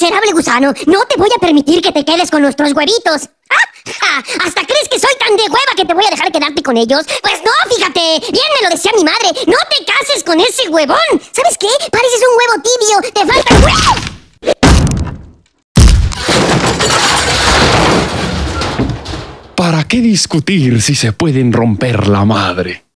miserable gusano, no te voy a permitir que te quedes con nuestros huevitos. ¡Ah! ¿Hasta crees que soy tan de hueva que te voy a dejar quedarte con ellos? Pues no, fíjate, bien me lo decía mi madre, no te cases con ese huevón. ¿Sabes qué? Pareces un huevo tibio, te falta huevo. ¿Para qué discutir si se pueden romper la madre?